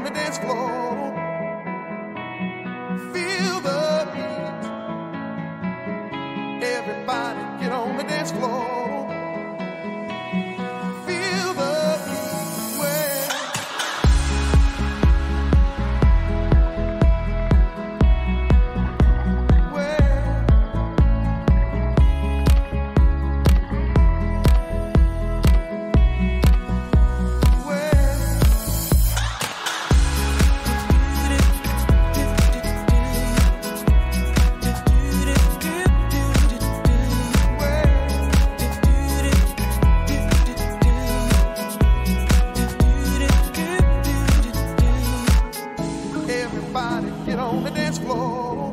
on the dance floor. Feel the beat. Everybody get on the dance floor. on the dance floor.